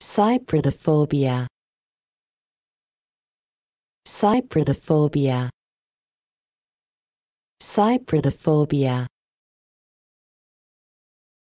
Cyprithophobia. Cyprithophobia. Cyprithophobia.